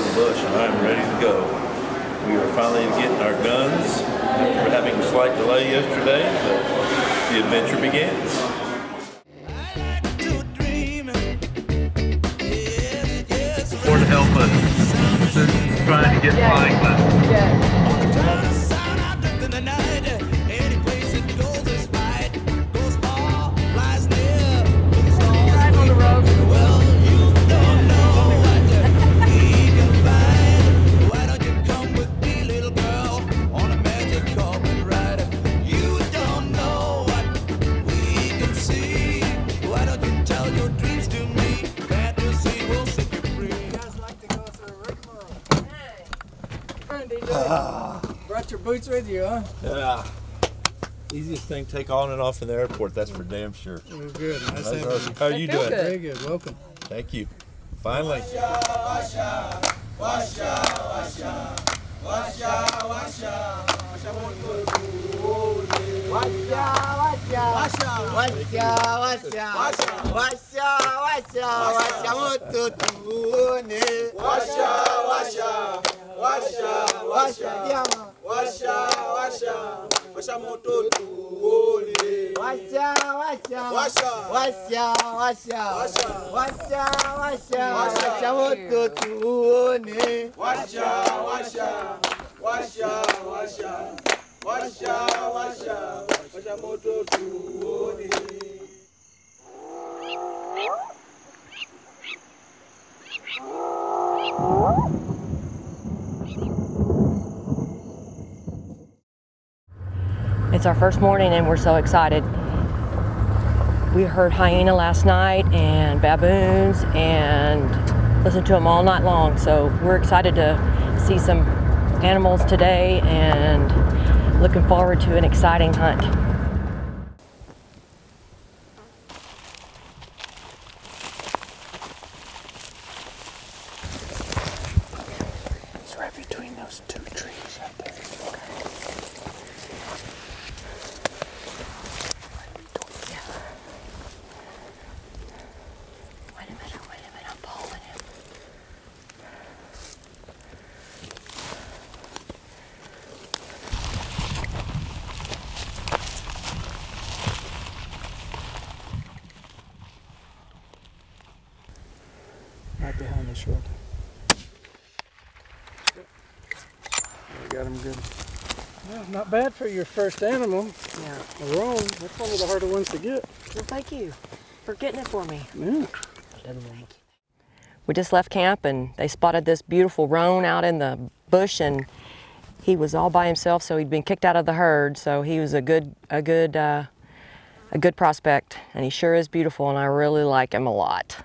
time to go to the bush and I'm ready to go. We are finally getting our guns after having a slight delay yesterday, but the adventure begins. For to help us trying to get flying lessons. Boots with you, huh? Yeah. Easiest thing take on and off in the airport, that's for damn sure. Oh, good. Nice How having you. are you doing? Very good. Welcome. Thank you. Finally. washa washa washa moto tuone washa washa washa. washa washa washa. washa washa moto tuone washa washa washa washa washa washa washa moto tuone What? It's our first morning and we're so excited. We heard hyena last night and baboons and listened to them all night long. So we're excited to see some animals today and looking forward to an exciting hunt. It's right between those two trees out there. Wait a minute, wait a minute, I'm following him. Right behind the shelter. We got him good. Yeah, not bad for your first animal. Yeah. A roan. That's one of the harder ones to get. Well, thank you for getting it for me. Yeah. We just left camp and they spotted this beautiful roan out in the bush and he was all by himself so he'd been kicked out of the herd so he was a good a good uh, a good prospect and he sure is beautiful and I really like him a lot.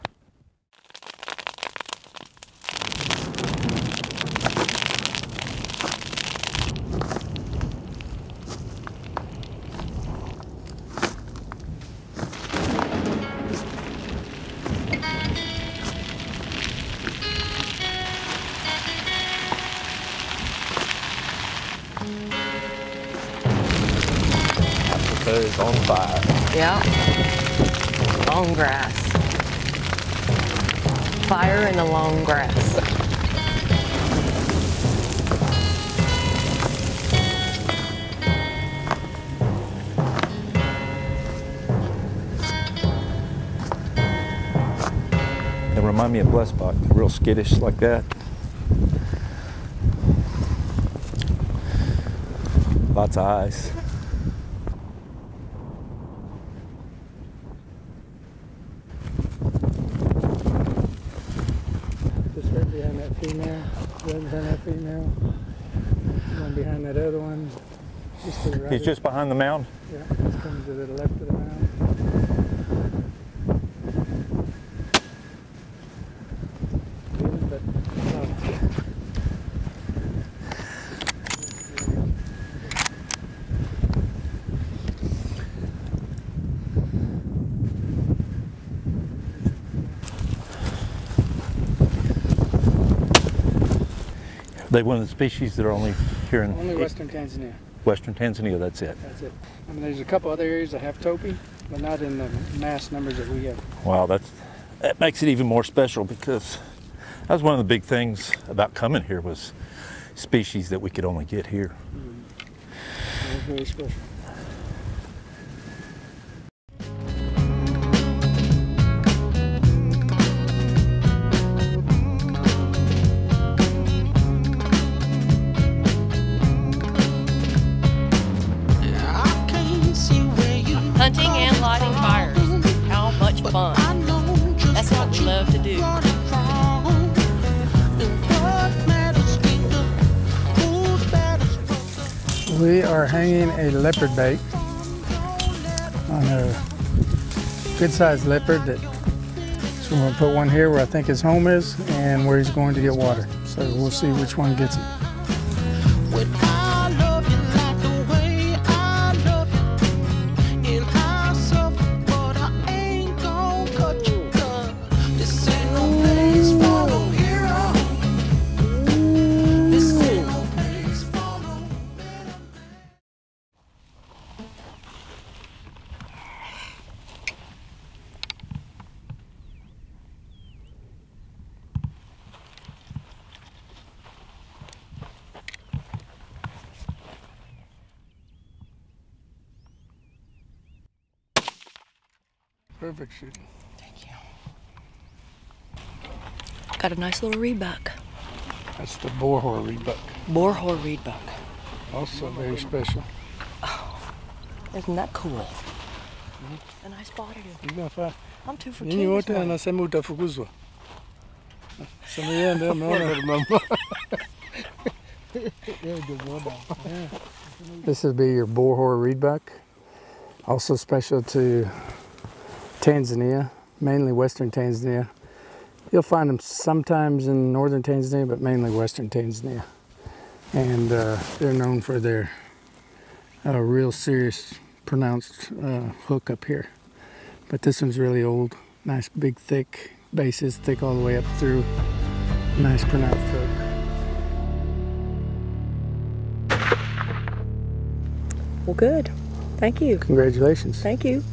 Yeah. Long grass. Fire in the long grass. They remind me a blesbok, real skittish like that. Lots of eyes. Just right behind that female, right behind that female. One behind that other one. Just to the right. He's just behind the mound. Yeah, he's coming to the left of the mound. Even, but, uh, They one of the species that are only here in Only western Tanzania. Western Tanzania. That's it. That's it. I mean, there's a couple other areas that have topi, but not in the mass numbers that we have. Wow, that's that makes it even more special because that was one of the big things about coming here was species that we could only get here. Mm-hmm. It's very special. Leopard bait on a good sized leopard that so we're gonna put one here where I think his home is and where he's going to get water. So we'll see which one gets it. Perfect shooting. Thank you. Got a nice little reedbuck. That's the bohor reedbuck. Bohor reedbuck. Also very special. Oh, isn't that cool? And I spotted him. You're gonna find. I'm two for two. Nyinyi this wote morning. anasema utafukuzwa. Sema yeye ndio ameona mama. This would be your bohor reedbuck. Also special to Tanzania, mainly western Tanzania. You'll find them sometimes in northern Tanzania, but mainly western Tanzania. And uh, they're known for their uh, real serious, pronounced uh, hook up here. But this one's really old. Nice big thick bases, thick all the way up through. Nice pronounced hook. Well, good. Thank you. Congratulations. Thank you.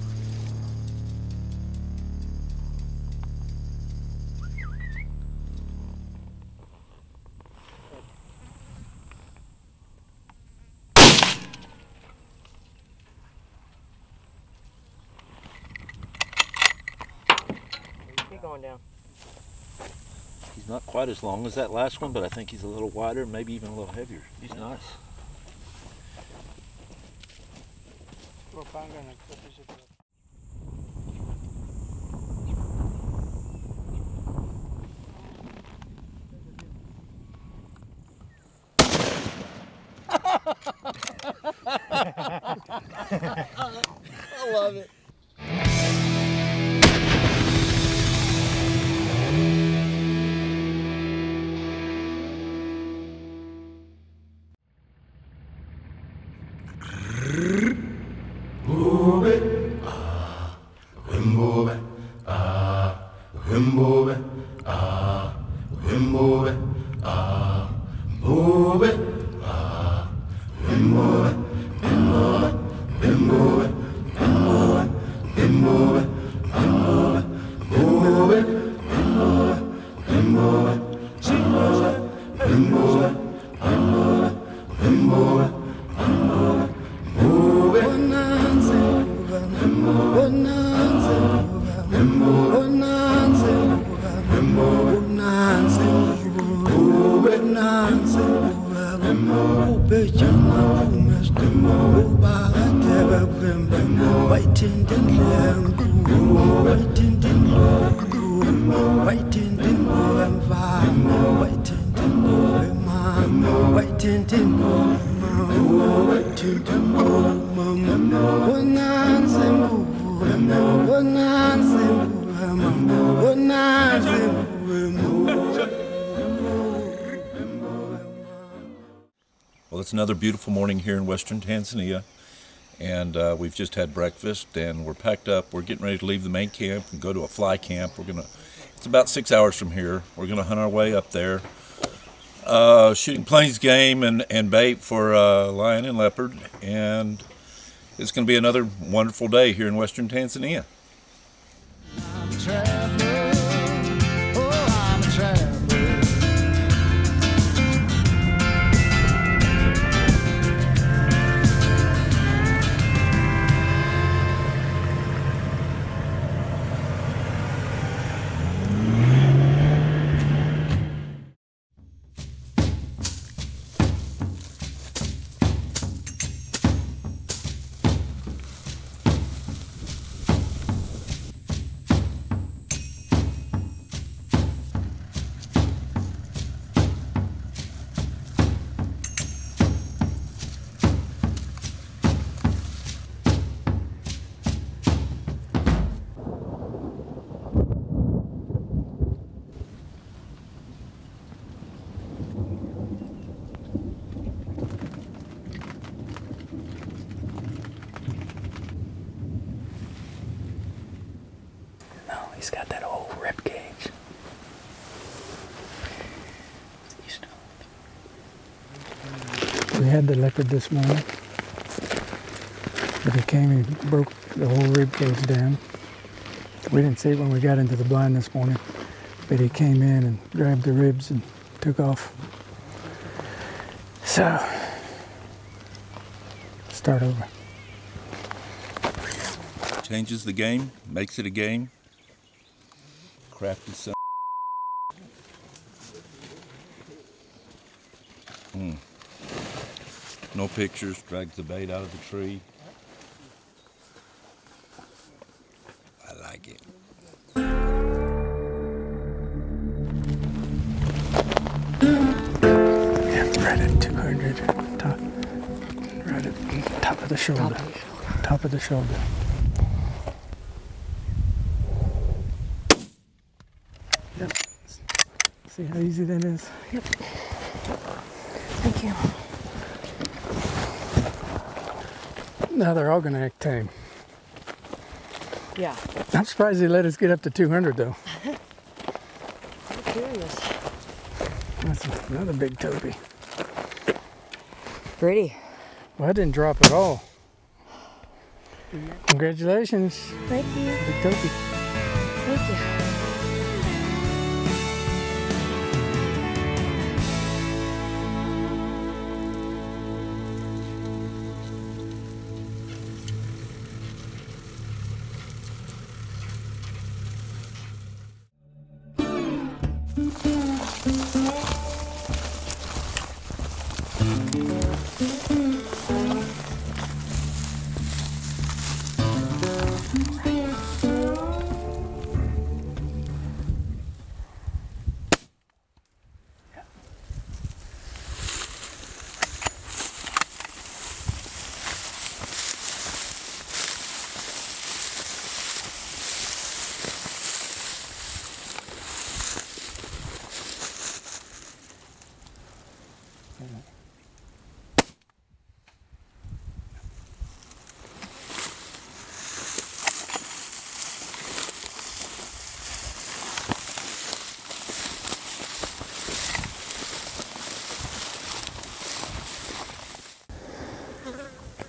Keep going down. He's not quite as long as that last one, but I think he's a little wider, maybe even a little heavier. He's nice. Bonanza, Well, it's another beautiful morning here in western Tanzania, and uh, we've just had breakfast and we're packed up. We're getting ready to leave the main camp and go to a fly camp. We're gonna. It's about six hours from here. We're gonna hunt our way up there, uh, shooting plains game and and bait for uh, lion and leopard, and it's gonna be another wonderful day here in western Tanzania. Had the leopard this morning, but he came and broke the whole rib cage down. We didn't see it when we got into the blind this morning, but he came in and grabbed the ribs and took off. So, start over. Changes the game, makes it a game. Crafty son. No pictures, drags the bait out of the tree. I like it. Yeah, right at 200, top, right at top of the shoulder. Top of the shoulder. Yep. See how easy that is? Thank Now they're all going to act tame. Yeah. I'm surprised they let us get up to 200 though. I'm curious. That's another big topi. Pretty. Well, I didn't drop at all. Congratulations, Thank you. big topi.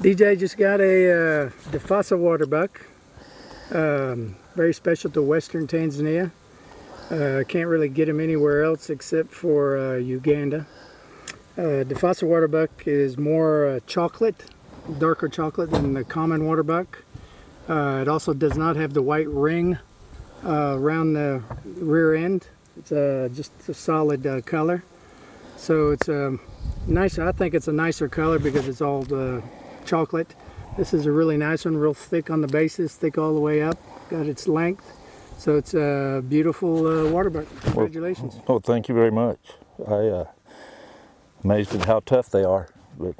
DJ just got a uh, Defassa water buck. Um, very special to Western Tanzania. Uh, can't really get him anywhere else except for uh, Uganda. Uh, Defassa water buck is more uh, chocolate, darker chocolate than the common water buck. Uh, it also does not have the white ring uh, around the rear end. It's uh, just a solid color. So it's a nice. I think it's a nicer color because it's all uh, chocolate. This is a really nice one, real thick on the bases, thick all the way up, got its length. So it's a beautiful uh, water buck. Congratulations. Oh, thank you very much. I uh, amazed at how tough they are, but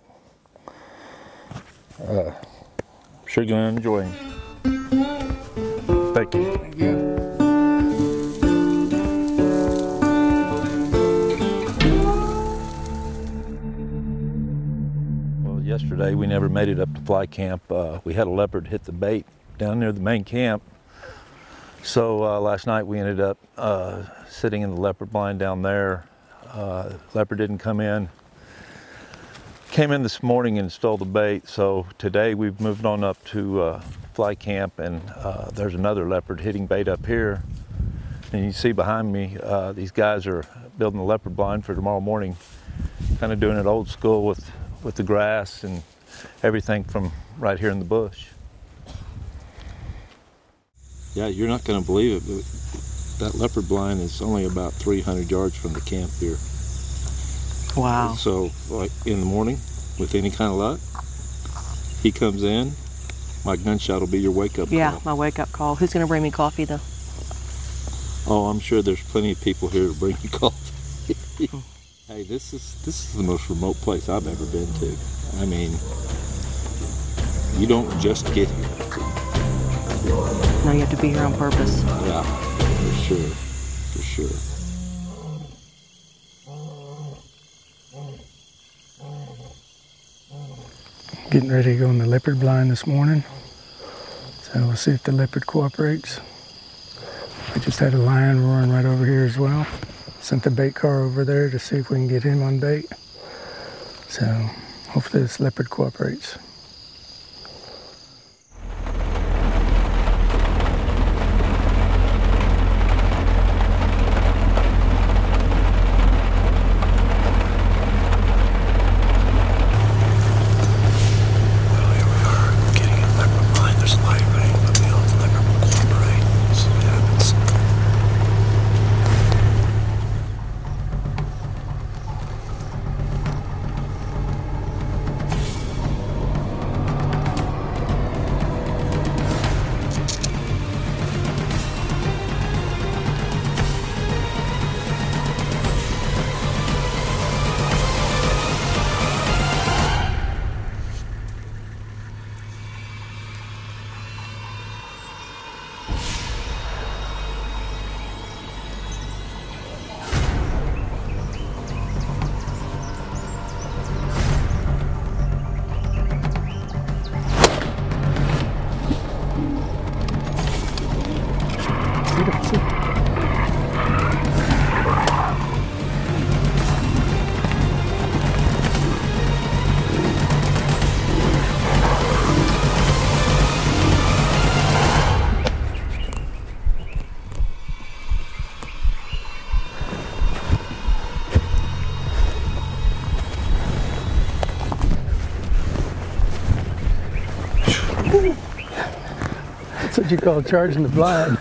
uh, sure gonna enjoy them. Thank you. Thank you. Yesterday we never made it up to fly camp. Uh, we had a leopard hit the bait down near the main camp. So uh, last night we ended up uh, sitting in the leopard blind down there. Uh, leopard didn't come in. Came in this morning and stole the bait. So today we've moved on up to uh, fly camp and uh, there's another leopard hitting bait up here. And you see behind me, these guys are building the leopard blind for tomorrow morning kind of doing it old school with with the grass and everything from right here in the bush. Yeah, you're not going to believe it, but that leopard blind is only about 300 yards from the camp here. Wow. So, like in the morning, with any kind of luck, he comes in. My gunshot will be your wake up Yeah, call. my wake up call. Who's going to bring me coffee though? Oh, I'm sure there's plenty of people here to bring you coffee. hey, this is this is the most remote place I've ever been to. I mean, you don't just get here. No, you have to be here on purpose. Yeah, for sure, for sure. Getting ready to go in the leopard blind this morning. So we'll see if the leopard cooperates. We just had a lion roaring right over here as well. Sent the bait car over there to see if we can get him on bait. So hopefully this leopard cooperates. You call charging the blind.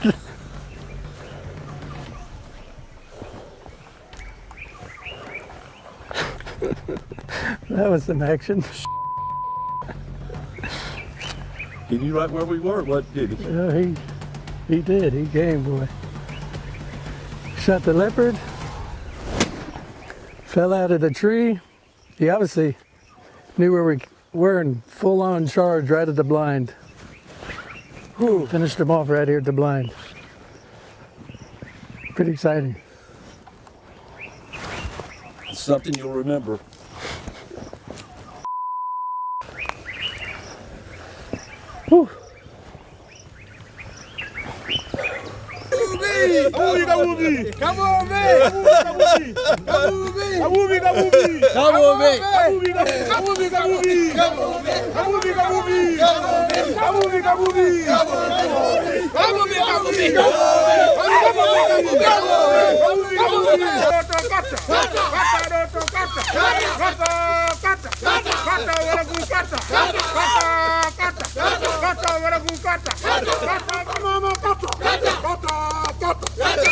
that was some action. He knew right where we were, what did he? Yeah, he he did. He came, boy. Shot the leopard. Fell out of the tree. He obviously knew where we were in full-on charge right at the blind. Finished them off right here at the blind. Pretty exciting. Something you'll remember. Kabombe! Kabombe! Kabombe! Kabombe! Kabombe! Kabombe! Kabombe! Kabombe! Kabombe! Kabombe! Kabombe! Kabombe! Kabombe! Kabombe! Kabombe!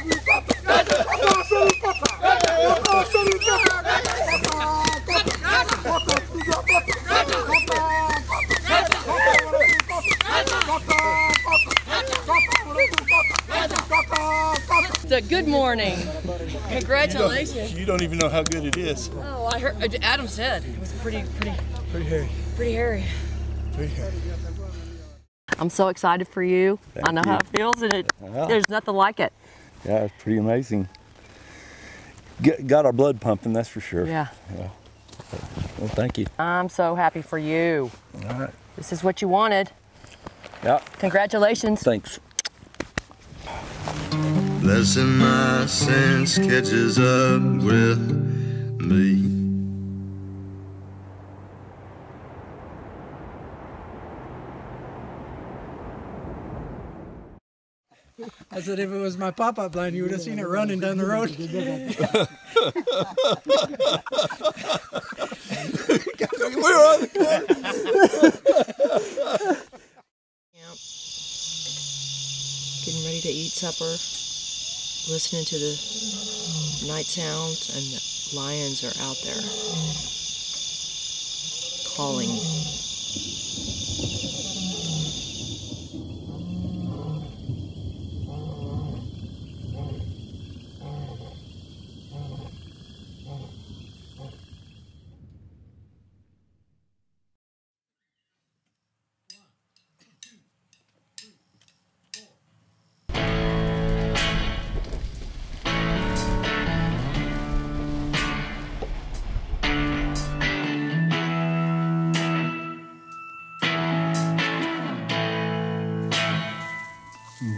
It's a good morning. Congratulations. You don't even know how good it is. Oh, I heard uh, Adam said it was pretty, pretty, Pretty hairy. pretty hairy. Pretty hairy. I'm so excited for you. I know how it feels, and it, there's nothing like it. Yeah, it's pretty amazing. Get, got our blood pumping, that's for sure. Yeah. Well, thank you. I'm so happy for you. All right. This is what you wanted. Yeah, Congratulations. thanks. Blessing my sense catches up with me. I said if it was my pop-up line, you would have seen it running down the road. We're on Getting ready to eat supper, listening to the night sounds, and the lions are out there calling.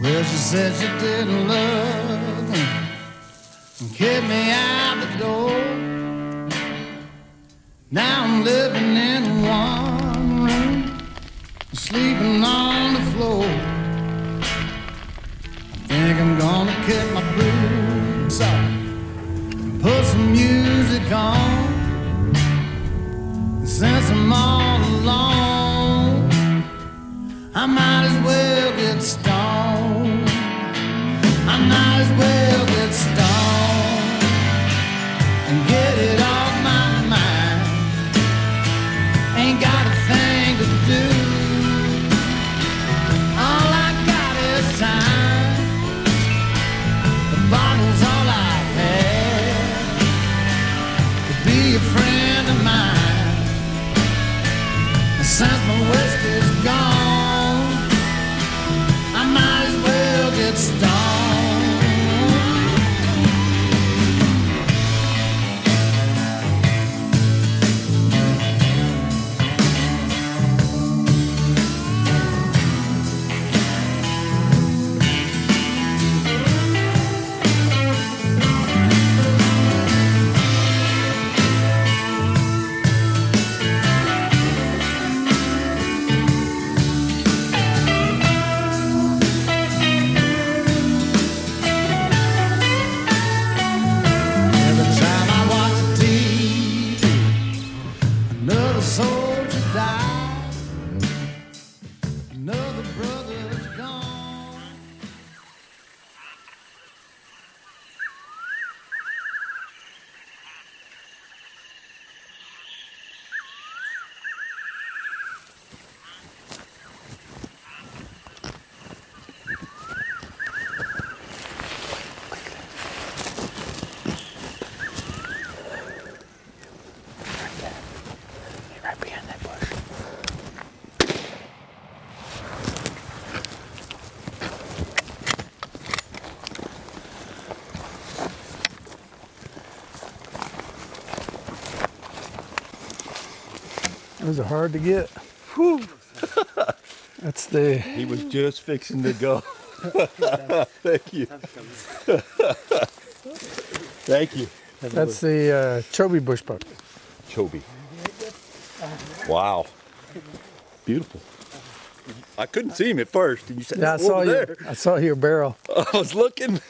Well, she said she didn't love me and kicked me out the door. Now I'm living in one room, sleeping on the floor. I think I'm gonna cut my boots off and put some music on. And since I'm all alone, I might as well get stoned. Those are hard to get. That's the He was just fixing to go. Thank you. Thank you. that's the uh, Chobe bush buck. Chobe. Wow. Beautiful. I couldn't see him at first. and You said Yeah, I saw you. there." I saw your barrel. I was looking.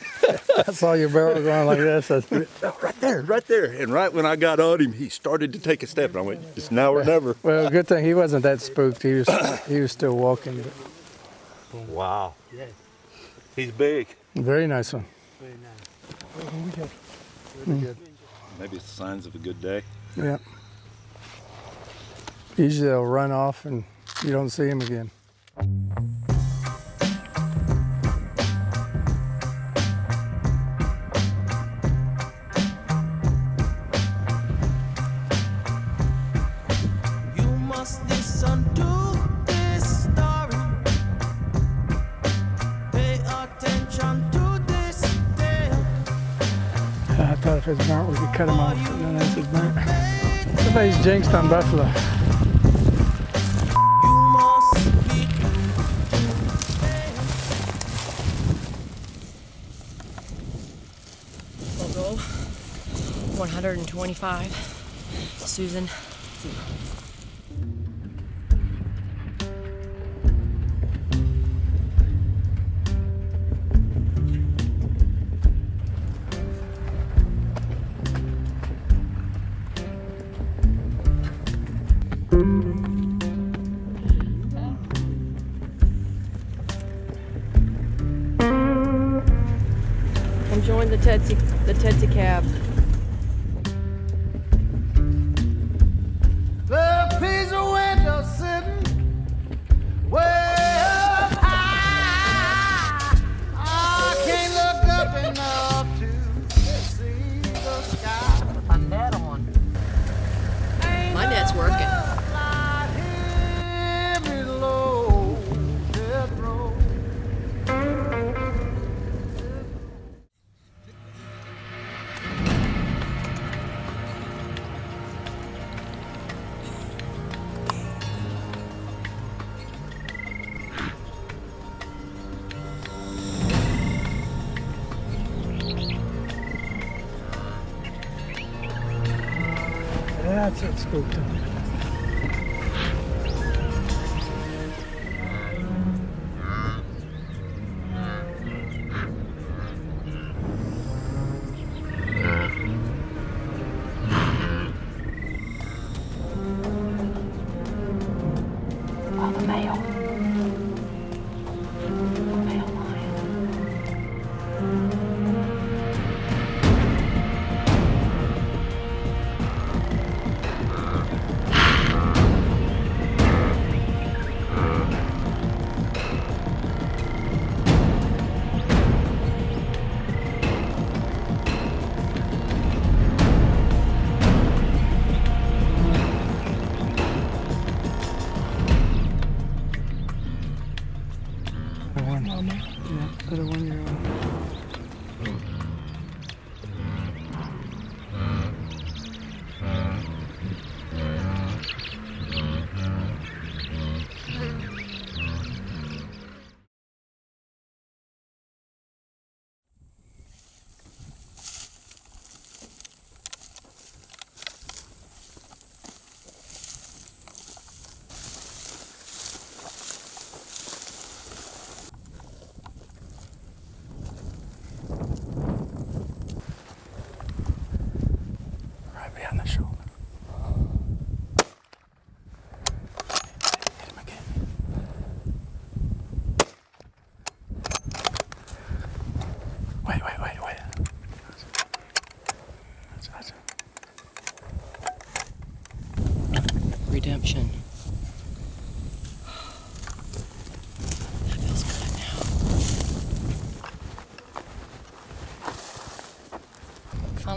I saw your barrel going like this. I said, Oh, right there, right there. And right when I got on him, he started to take a step, and I went, "It's now or never." Well, good thing he wasn't that spooked. He was he was still walking. But Wow. He's big. very nice one. Very nice. Really good. Maybe it's signs of a good day. Yeah. Usually they'll run off and you don't see them again. Cut him off, but then this is burnt. Somebody's jinxed on buffalo. Be Logo 125. Susan. zero. That's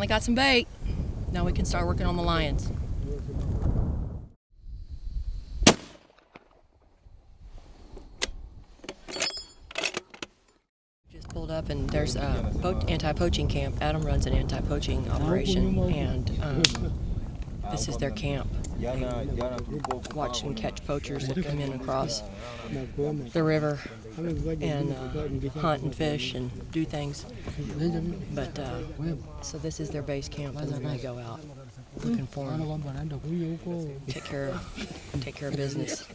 Finally got some bait. Now we can start working on the lions. Just pulled up and there's a po- anti-poaching camp. Adam runs an anti-poaching operation and um, this is their camp. They watch and catch poachers that come in across the river and uh, hunt and fish and do things. But uh, so this is their base camp, and then I go out looking for them. Take care, of, take care of business.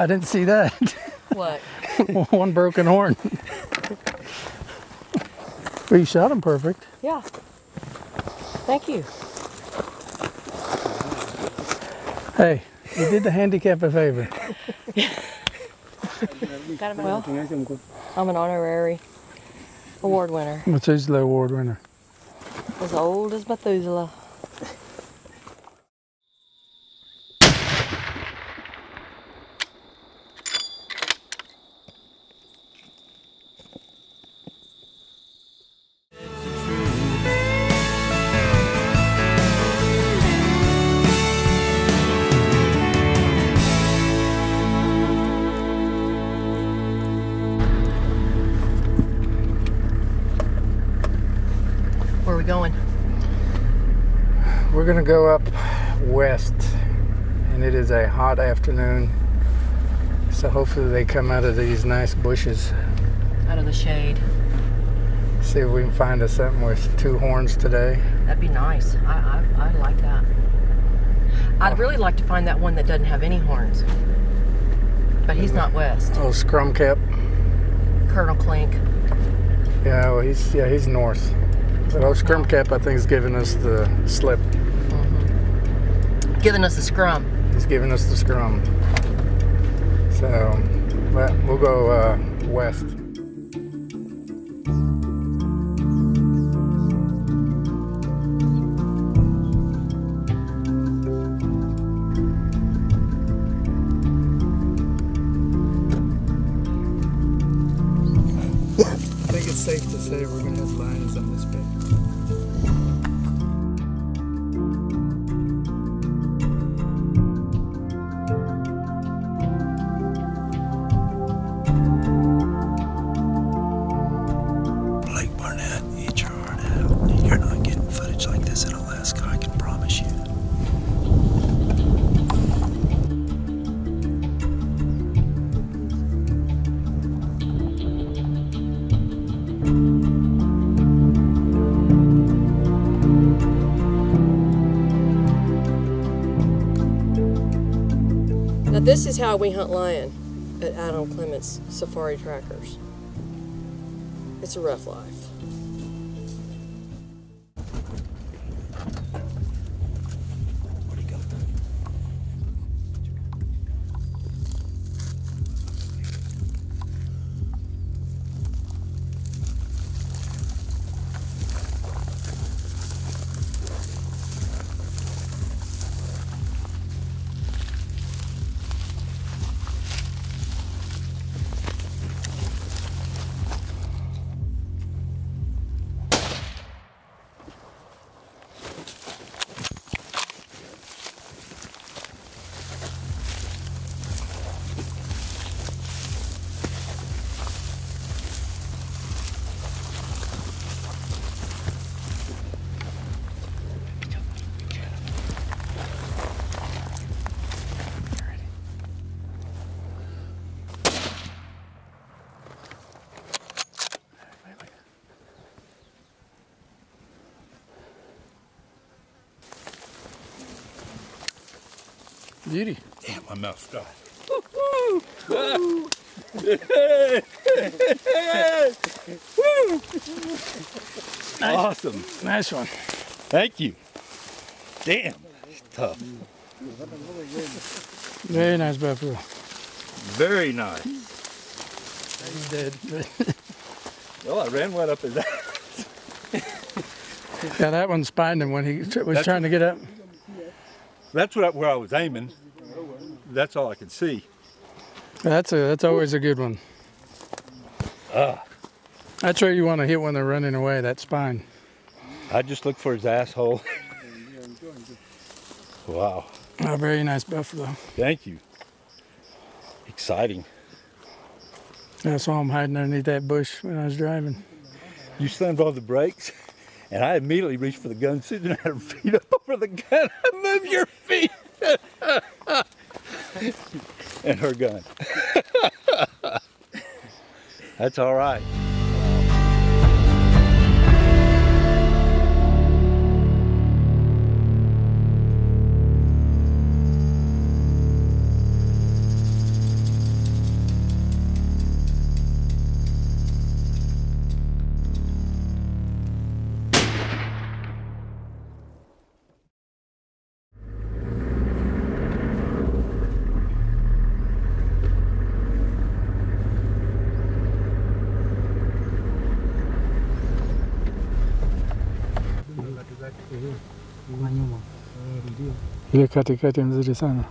I didn't see that. What? One broken horn. Well, you shot him perfect. Yeah. Thank you. Hey, you did the handicap a favor. Well, I'm an honorary award winner. Methuselah Award winner. As old as Methuselah. We're gonna go up west, and it is a hot afternoon. So hopefully they come out of these nice bushes. Out of the shade. See if we can find us something with two horns today. That'd be nice. I, I, I like that. I'd really like to find that one that doesn't have any horns. But he's not west. Oh, scrum cap. Colonel Klink. Yeah, well, he's yeah he's north. But oh, scrum cap I think is giving us the slip. He's giving us the scrum. He's giving us the scrum. So, we'll go uh, west. How we hunt lion at Adam Clements Safari Trackers. It's a rough life. Beauty. Damn, my mouth's dry. Awesome. Nice one. Thank you. Damn. It's tough. Very nice buffalo. Very nice. He's dead. Well, I ran right up his ass. yeah, that one spined him when he was That's- trying to get up. That's what I, where I was aiming. That's all I could see. That's a that's always a good one. Ah. That's where you want to hit when they're running away. That spine. I just look for his asshole. wow. A very nice buffalo. Thank you. Exciting. I saw him hiding underneath that bush when I was driving. You slammed on the brakes, and I immediately reached for the gun. Had her feet up over the gun. Move your feet. and her gun. That's all right. Ile katikati mzuri sana.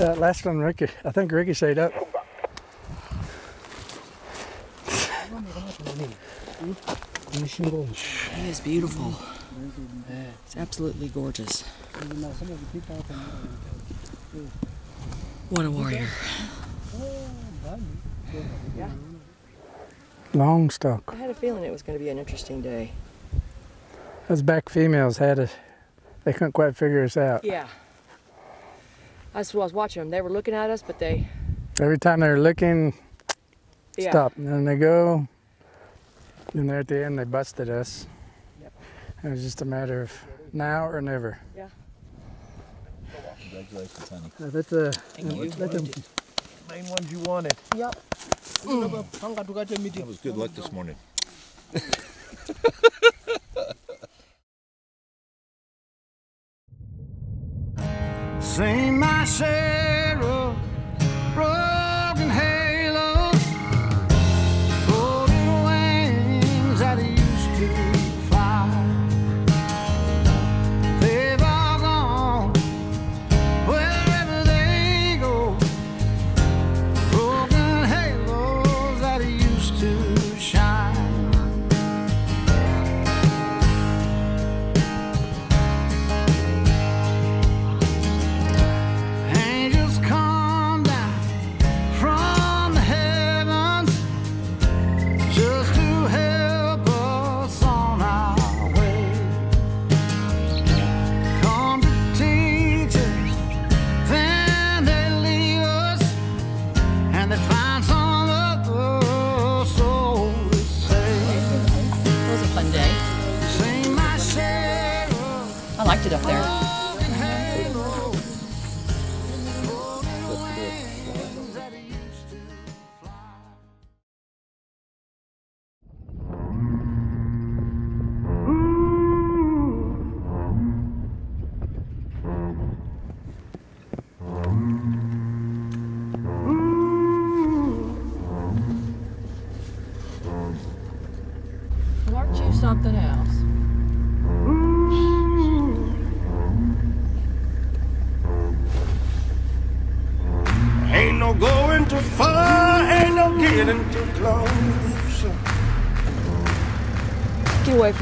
That last one, Ricky. I think Ricky stayed up. He is beautiful. It's absolutely gorgeous. What a warrior. Long stalk. I had a feeling it was going to be an interesting day. Those back females had it. They couldn't quite figure us out. Yeah. That's what I was watching them. They were looking at us, but they. Every time they were looking, Yeah. stop. And then they go. And there at the end, they busted us. Yep. It was just a matter of now or never. Yeah. Congratulations, honey. Uh, That's a, Thank you. that's a Main ones you wanted. Yep. That was good luck this morning. Sing my share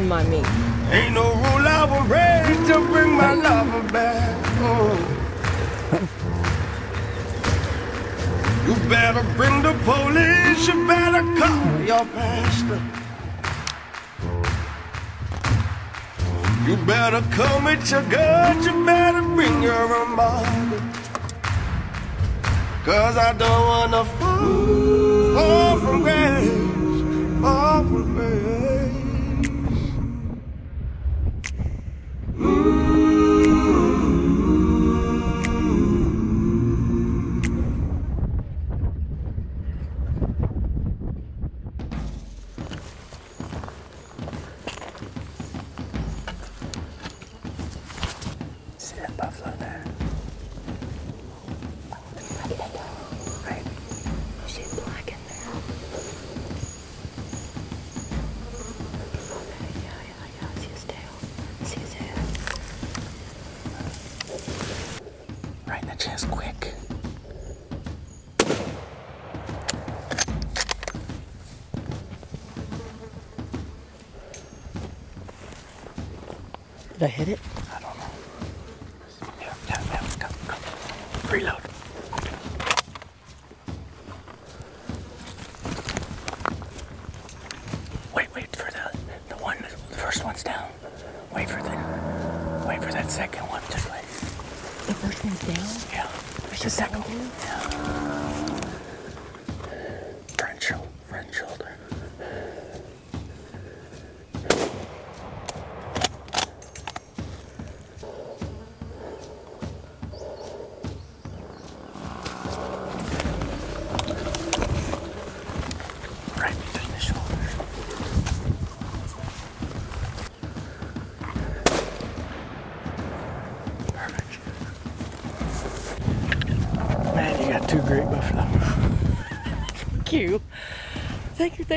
my meat. Ain't no rule I will break to bring my lover back. Oh. You better bring the police, you better call your pastor. You better come with your guns, you better bring your remote. Cause I don't wanna fall, fall from grace, fall from grace.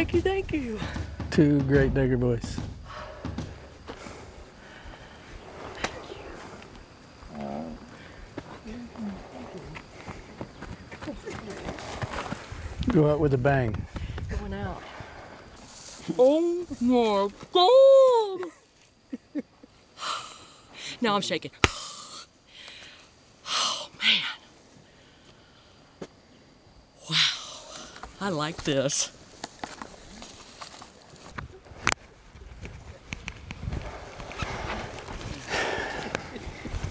Thank you, thank you. Two great digger boys. Go out with a bang. Going out. Oh my god! now I'm shaking. Oh man. Wow. I like this.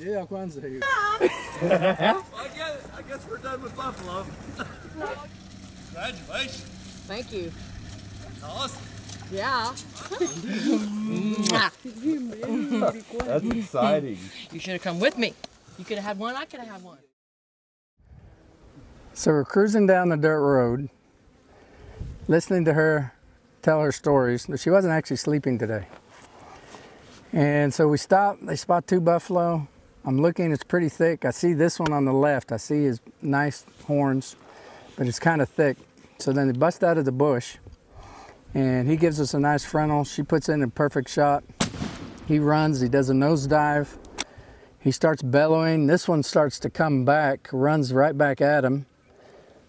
Yeah, kwanza hiyo. I guess, I guess we're done with Buffalo. Congratulations. Thank you. Awesome. Yeah. That's exciting. You should have come with me. You could have had one, I could have had one. So we're cruising down the dirt road, listening to her tell her stories, but she wasn't actually sleeping today. And so we stop, they spot two buffalo. I'm looking, it's pretty thick. I see this one on the left. I see his nice horns, but it's kind of thick. So then they bust out of the bush and he gives us a nice frontal. She puts in a perfect shot. He runs, he does a nosedive. He starts bellowing. This one starts to come back, runs right back at him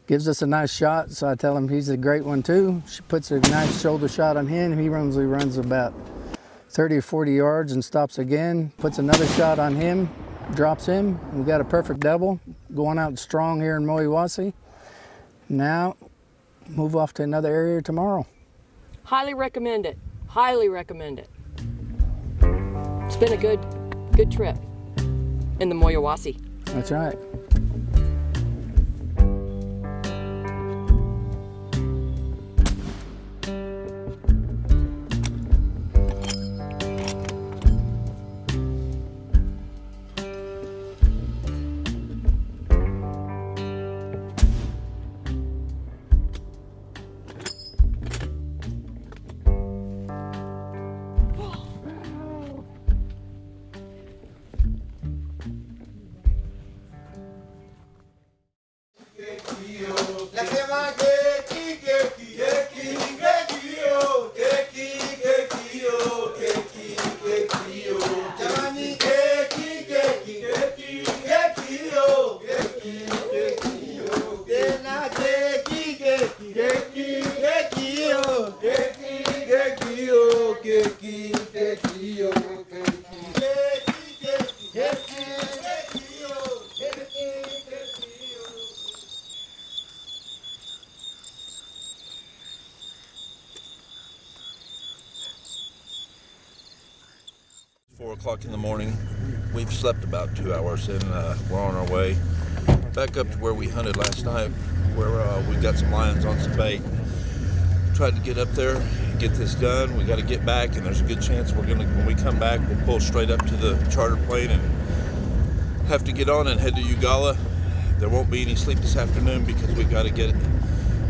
gives us a nice shot. So I tell him he's a great one too. She puts a nice shoulder shot on him. He runs, he runs about 30 or 40 yards and stops again. Puts another shot on him, drops him. We got a perfect double going out strong here in Moyowosi. Now move off to another area tomorrow. Highly recommend it. Highly recommend it. It's been a good, good trip in the Moyowosi. That's right. Slept about two hours and uh, we're on our way back up to where we hunted last night, where uh, we got some lions on some bait. Tried to get up there get this done. We got to get back, and there's a good chance we're gonna when we come back, we'll pull straight up to the charter plane and have to get on and head to Ugalla. There won't be any sleep this afternoon because we've got to get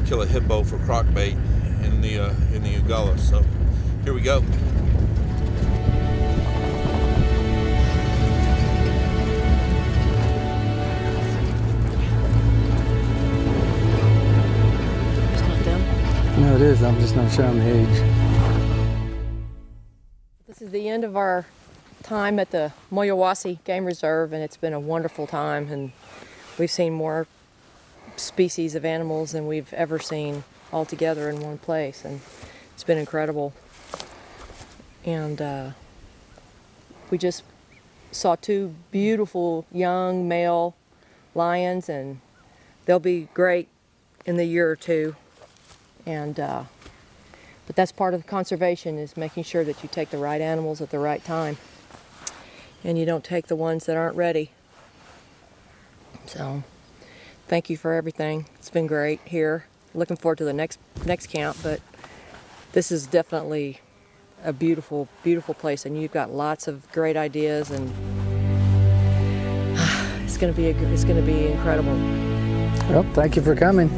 kill a hippo for crock bait in the uh, in the Ugalla. So here we go. I'm just not showing the age. This is the end of our time at the Moyowosi Game Reserve, and it's been a wonderful time. And we've seen more species of animals than we've ever seen all together in one place, and it's been incredible. And uh, we just saw two beautiful young male lions, and they'll be great in the year or two. And uh, but that's part of conservation is making sure that you take the right animals at the right time, and you don't take the ones that aren't ready. So, thank you for everything. It's been great here. Looking forward to the next next camp, but this is definitely a beautiful, beautiful place, and you've got lots of great ideas, and it's to be a, it's going to be incredible. Well, thank you for coming.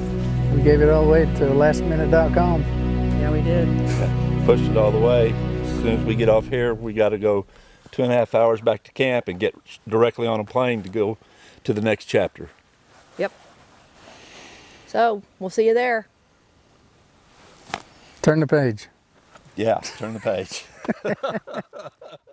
We gave it all away to lastminute.com. Yeah, we did. Pushed it all the way. As soon as we get off here, we got to go two and a half hours back to camp and get directly on a plane to go to the next chapter. Yep. So we'll see you there. Turn the page. Yeah, turn the page.